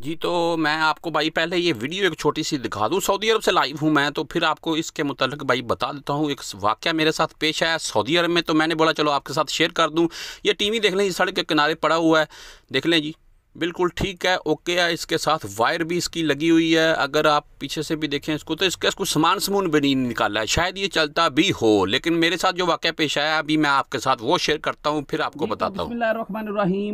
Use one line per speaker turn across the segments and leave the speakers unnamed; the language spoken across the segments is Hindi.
जी तो मैं आपको भाई पहले ये वीडियो एक छोटी सी दिखा दूँ। सऊदी अरब से लाइव हूँ मैं तो फिर आपको इसके मुतलक भाई बता देता हूँ। एक वाक्य मेरे साथ पेश आया सऊदी अरब में तो मैंने बोला, चलो आपके साथ शेयर कर दूँ। ये टीवी देख लें सड़क के किनारे पड़ा हुआ है। देख लें जी। बिल्कुल ठीक है ओके है इसके साथ वायर भी इसकी लगी हुई है। अगर आप पीछे से भी देखें इसको तो इसका कुछ सामान समून भी नहीं निकाला है। शायद ये चलता भी हो लेकिन मेरे साथ जो वाक़ पेश आया अभी मैं आपके साथ वो शेयर करता हूँ फिर आपको बताता हूँ।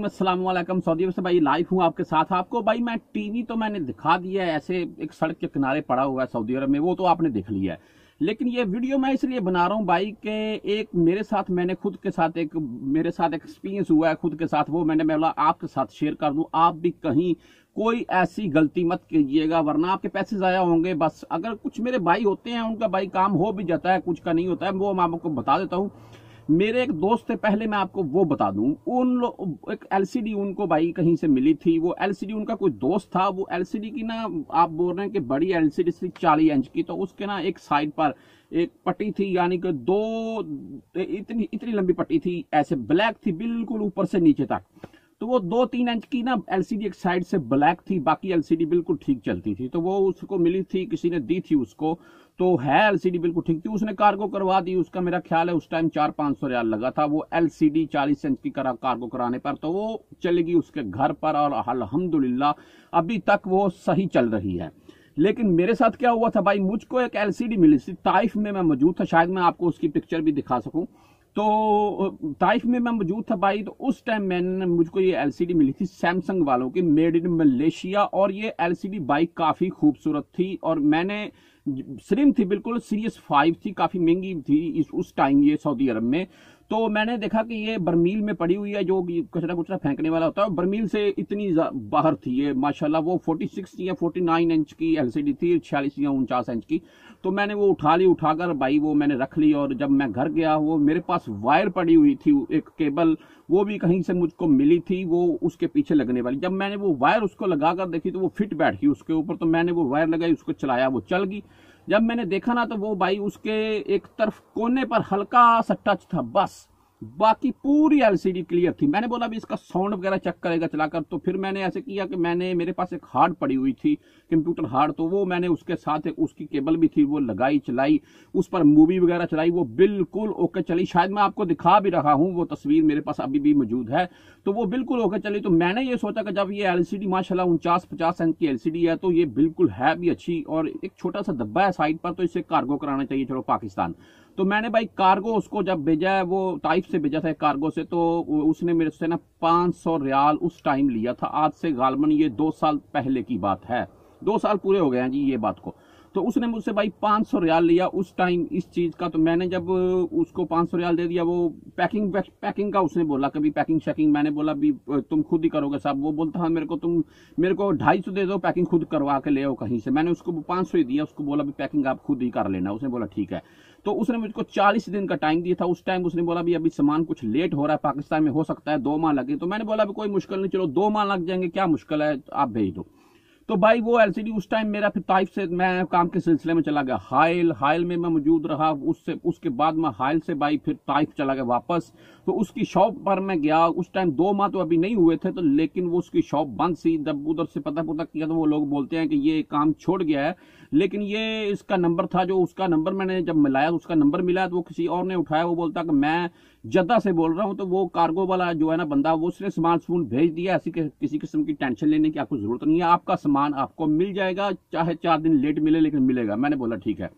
असलम सऊदी से भाई लाइव हूँ आपके साथ। आपको भाई मैं टीवी तो मैंने दिखा दिया है ऐसे एक सड़क के किनारे पड़ा हुआ है सऊदी अरब में वो तो आपने देख लिया है। लेकिन ये वीडियो मैं इसलिए बना रहा हूँ भाई के एक मेरे साथ मैंने खुद के साथ एक, मेरे साथ एक्सपीरियंस हुआ है खुद के साथ, वो मैंने बोला आपके साथ शेयर कर दूँ। आप भी कहीं कोई ऐसी गलती मत कीजिएगा, वरना आपके पैसे ज़ाया होंगे। बस अगर कुछ मेरे भाई होते हैं, उनका भाई काम हो भी जाता है, कुछ का नहीं होता है, वो मैं आपको बता देता हूँ। मेरे एक दोस्त थे पहले मैं आपको वो बता दूँ, उन एक एलसीडी उनको भाई कहीं से मिली थी, वो एलसीडी उनका कोई दोस्त था, वो एलसीडी की ना, आप बोल रहे हैं कि बड़ी एलसीडी थी चालीस इंच की तो उसके ना एक साइड पर एक पट्टी थी, यानी कि दो इतनी इतनी लंबी पट्टी थी, ऐसे ब्लैक थी, बिल्कुल ऊपर से नीचे तक। तो वो दो तीन इंच की ना एलसीडी एक साइड से ब्लैक थी, बाकी एलसीडी बिल्कुल ठीक चलती थी। तो वो उसको मिली थी, किसी ने दी थी उसको तो है एलसीडी बिल्कुल ठीक थी। उसने कार्गो करवा दी, उसका मेरा ख्याल है उस टाइम चार पाँच सौ रियाल लगा था वो एलसीडी चालीस इंच की करा कार्गो कराने पर तो वो चलेगी उसके घर पर और अलहमदुल्ला अभी तक वो सही चल रही है। लेकिन मेरे साथ क्या हुआ था भाई, मुझको एक एलसीडी मिली थी ताइफ में मैं मौजूद था, शायद मैं आपको उसकी पिक्चर भी दिखा सकूँ। तो ताइफ में मैं मौजूद था भाई तो उस टाइम मैंने, मुझको ये एलसीडी मिली थी सैमसंग वालों की मेड इन मलेशिया और ये एलसीडी बाइक काफ़ी खूबसूरत थी, और मैंने स्लिम थी बिल्कुल सीरियस फाइव थी, काफ़ी महँगी थी, इस, उस टाइम ये सऊदी अरब में। तो मैंने देखा कि ये बर्मील में पड़ी हुई है, जो कचरा कुचरा फेंकने वाला होता है बर्मील से इतनी बाहर थी ये, माशाल्लाह, वो 46 या 49 इंच की एलसीडी थी, छियालीस या उनचास इंच की। तो मैंने वो उठा ली, उठाकर भाई वो मैंने रख ली, और जब मैं घर गया, वो मेरे पास वायर पड़ी हुई थी, एक केबल, वो भी कहीं से मुझको मिली थी, वो उसके पीछे लगने वाली। जब मैंने वो वायर उसको लगाकर देखी तो वो फिट बैठ गई उसके ऊपर तो मैंने वो वायर लगाई, उसको चलाया, वो चल गई। जब मैंने देखा ना तो वो भाई उसके एक तरफ़ कोने पर हल्का सा टच था, बस। बाकी पूरी एलसीडी क्लियर थी। मैंने बोला भी इसका साउंड वगैरह चेक करेगा चलाकर। तो फिर मैंने ऐसे किया कि मैंने, मेरे पास एक हार्ड पड़ी हुई थी कंप्यूटर हार्ड तो वो मैंने उसके साथ उसकी केबल भी थी, वो लगाई, चलाई, उस पर मूवी वगैरह चलाई, वो बिल्कुल ओके चली। शायद मैं आपको दिखा भी रहा हूँ, वो तस्वीर मेरे पास अभी भी मौजूद है। तो वो बिल्कुल ओके चली। तो मैंने ये सोचा कि जब ये एलसीडी माशाल्लाह उनचास पचास इंच की एलसीडी है तो ये बिल्कुल है भी अच्छी और एक छोटा सा डब्बा है साइड पर तो इसे कार्गो कराना चाहिए। चलो, पाकिस्तान। तो मैंने भाई कार्गो उसको जब भेजा है, वो टाइप से भेजा था कार्गो से तो उसने मेरे से ना पाँच सौ रियाल उस टाइम लिया था। आज से गालमन, ये दो साल पहले की बात है। दो साल पूरे हो गए हैं जी ये बात को। तो उसने मुझसे, भाई, पाँच सौ रियाल लिया उस टाइम इस चीज़ का। तो मैंने जब उसको पाँच सौ रियाल दे दिया, वो पैकिंग पैकिंग का उसने बोला, कभी पैकिंग, शैकिंग, मैंने बोला, भी, तुम खुद ही करोगे साहब। वो बोलता हाँ मेरे को तुम, मेरे को ढाई सौ दे दो, पैकिंग खुद करवा के ले आओ कहीं से। मैंने उसको पाँच सौ ही दिया, उसको बोला, भी, पैकिंग आप खुद ही कर लेना। उसने बोला, ठीक है। तो उसने मुझको चालीस दिन का टाइम दिया था। उस टाइम उसने बोला, भी, अभी सामान कुछ लेट हो रहा है, पाकिस्तान में हो सकता है, दो माह लगे। तो मैंने बोला, भी, कोई मुश्किल नहीं, चलो, दो माह लग जाएँगे, क्या मुश्किल है? आप भेज दो। तो भाई वो एलसीडी उस टाइम मेरा फिर ताइफ से मैं काम के सिलसिले में चला गया। हाइल हाइल में मैं मौजूद रहा, उससे, उसके बाद मैं हाइल से भाई फिर ताइफ चला गया वापस। तो उसकी शॉप पर मैं गया, उस टाइम दो माह तो अभी नहीं हुए थे तो लेकिन वो उसकी शॉप बंद सी जब उधर से पता पता किया तो वो लोग बोलते हैं कि ये काम छोड़ गया है। लेकिन ये इसका नंबर था, जो उसका नंबर मैंने जब मिलाया तो उसका नंबर मिला तो वो किसी और ने उठाया। वो बोलता कि मैं जद्दा से बोल रहा हूँ तो वो कार्गो वाला जो है ना बंदा, वो उसने स्मार्टफ़ोन भेज दिया। ऐसी किसी किस्म की टेंशन लेने की आपको ज़रूरत नहीं है। आपका सामान आपको मिल जाएगा, चाहे चार दिन लेट मिले लेकिन मिलेगा। मैंने बोला, ठीक है।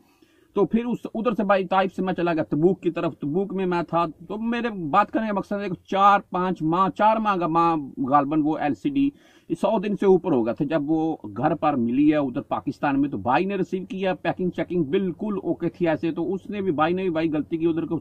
तो फिर उस, उधर से भाई टाइप से मैं चला गया तबूक की तरफ़। तबूक में मैं था तो मेरे, बात करने का मकसद है चार, पाँच माह, चार माह का माह गालबन वो एलसीडी सौ दिन से ऊपर हो गया था जब वो घर पर मिली है, उधर पाकिस्तान में तो भाई ने रिसीव किया पैकिंग चेकिंग बिल्कुल ओके थी ऐसे। तो उसने भी, भाई ने भी, भाई गलती की, उधर को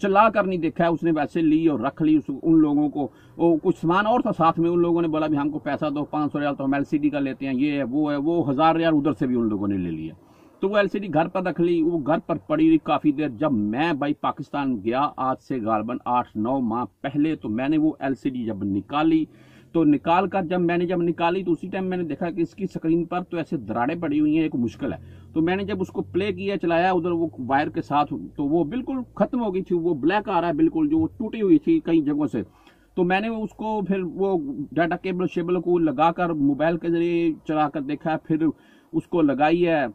चला कर नहीं देखा है उसने वैसे ली और रख ली उस, उन लोगों को। वो कुछ सामान और था साथ में उन लोगों ने बोला भी हमको पैसा दो पाँच सौ रियाल तो हम एलसीडी का लेते हैं ये है वो है वो हज़ार रियाल उधर से भी उन लोगों ने ले लिया तो वो एलसीडी घर पर रख ली वो घर पर पड़ी रही काफ़ी देर। जब मैं भाई पाकिस्तान गया आज से गालबन आठ नौ माह पहले तो मैंने वो एलसीडी जब निकाली तो निकाल कर जब मैंने जब निकाली तो उसी टाइम मैंने देखा कि इसकी स्क्रीन पर तो ऐसे दराड़े पड़ी हुई हैं, एक मुश्किल है। तो मैंने जब उसको प्ले किया, चलाया, उधर वो वायर के साथ तो वो बिल्कुल खत्म हो गई थी, वो ब्लैक आ रहा है बिल्कुल, जो वो टूटी हुई थी कई जगहों से। तो मैंने उसको फिर वो डाटा केबल शेबल को लगाकर मोबाइल के ज़रिए चला कर देखा, फिर उसको लगाई है।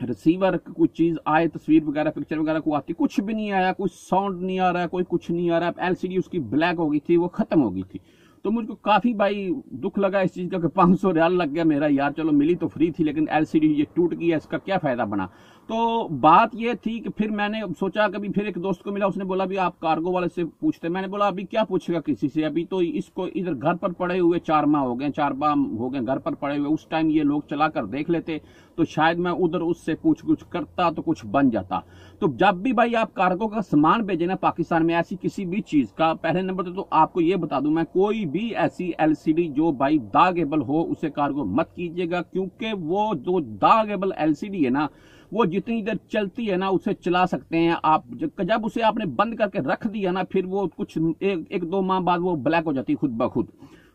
रिसीवर कुछ चीज़ आए, तस्वीर वगैरह पिक्चर वगैरह को आती, कुछ भी नहीं आया, कोई साउंड नहीं आ रहा, कोई कुछ नहीं आ रहा एलसीडी उसकी ब्लैक हो गई थी, वो खत्म हो गई थी। तो मुझको काफ़ी भाई दुख लगा इस चीज़ का कि पाँच सौ रियाल लग गया मेरा। यार चलो मिली तो फ्री थी, लेकिन एलसीडी ये टूट गई है, इसका क्या फ़ायदा बना? तो बात ये थी कि फिर मैंने सोचा कभी फिर एक दोस्त को मिला उसने बोला भी आप कार्गो वाले से पूछते मैंने बोला अभी क्या पूछेगा किसी से? अभी तो इसको इधर घर पर पड़े हुए चार माह हो गए चार माह हो गए घर पर पड़े हुए। उस टाइम ये लोग चला कर देख लेते तो शायद मैं उधर उससे पूछ कुछ करता तो कुछ बन जाता। तो जब भी भाई आप कार्गो का सामान भेजे ना पाकिस्तान में ऐसी किसी भी चीज़ का पहले नंबर तो, तो आपको ये बता दूँ मैं कोई भी ऐसी एलसीडी जो भाई दागेबल हो उसे कार्गो मत कीजिएगा क्योंकि वो जो दागेबल एलसीडी है ना वो जितनी देर चलती है ना उसे चला सकते हैं आप। जब उसे आपने बंद करके रख दिया ना फिर वो कुछ एक, एक दो माह बाद वो ब्लैक हो जाती है खुद ब खुद।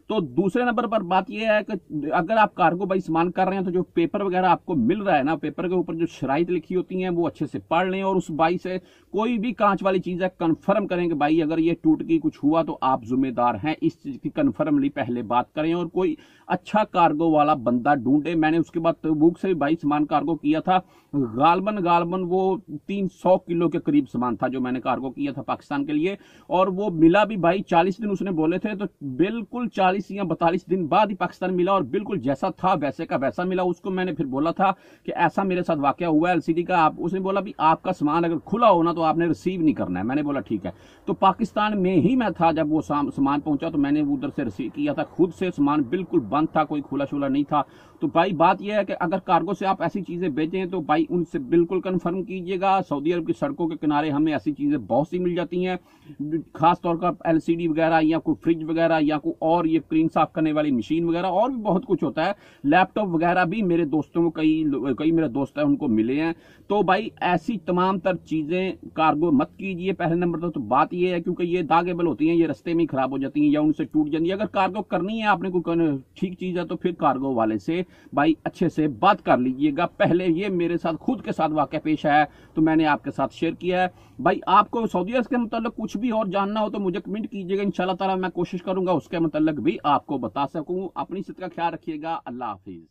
तो दूसरे नंबर पर बात यह है कि अगर आप कार्गो बाई सामान कर रहे हैं तो जो पेपर वगैरह आपको मिल रहा है ना पेपर के ऊपर जो शराइत लिखी होती हैं वो अच्छे से पढ़ लें और उस बाई से कोई भी कांच वाली चीज़ है कन्फर्म करें कि भाई अगर ये टूट गई कुछ हुआ तो आप जिम्मेदार हैं। इस चीज़ की कन्फर्मली पहले बात करें और कोई अच्छा कार्गो वाला बंदा ढूंढे। मैंने उसके बाद बुक से भी बाई सामान कार्गो किया था। गालबन गालबन, वो तीन सौ किलो के करीब सामान था जो मैंने कार्गो किया था पाकिस्तान के लिए। और वो मिला भी भाई, चालीस दिन उसने बोले थे तो बिल्कुल चालीस या बतालीस दिन बाद ही पाकिस्तान मिला और बिल्कुल जैसा था, वैसे का वैसा मिला। उसको मैंने फिर बोला था कि ऐसा मेरे साथ वाक्य हुआ है एलसीडी का। आप, उसने बोला भी, आपका सामान अगर खुला हो ना तो आपने रिसीव नहीं करना है। मैंने बोला, ठीक है। तो पाकिस्तान में ही मैं था, जब वो सामान पहुँचा तो मैंने उधर से रिसीव किया था। खुद से सामान बिल्कुल बंद था, कोई खुला शुला नहीं था। तो भाई, बात यह है कि अगर कार्गो से आप ऐसी चीज़ें बेचें तो भाई उनसे बिल्कुल कंफर्म कीजिएगा। सऊदी अरब की सड़कों के किनारे हमें ऐसी चीज़ें बहुत सी मिल जाती हैं। खास तौर पर एलसीडी वगैरह या कोई फ्रिज वगैरह या कोई और ये स्क्रीन साफ़ करने वाली मशीन वगैरह और भी बहुत कुछ होता है। लैपटॉप वगैरह भी मेरे दोस्तों को कई कई मेरे दोस्त हैं उनको मिले हैं। तो भाई ऐसी तमाम तर चीज़ें कार्गो मत कीजिए। पहले नंबर तो, तो बात ये है क्योंकि ये दागेबल होती हैं ये रस्ते में खराब हो जाती हैं या उनसे टूट जाती है। अगर कार्गो करनी है आपने कोई ठीक चीज़ है तो फिर कार्गो वाले से भाई अच्छे से बात कर लीजिएगा। पहले ये मेरे साथ खुद के साथ वाक्य पेश है तो मैंने आपके साथ शेयर किया है। भाई, आपको सऊदी अरब के मतलब कुछ भी और जानना हो तो मुझे कमेंट कीजिएगा इन ताला मैं कोशिश करूँगा, उसके मतलब भी आपको बता सकूँ। अपनी सिद्ध का ख्याल रखिएगा, अल्लाह हाफिज।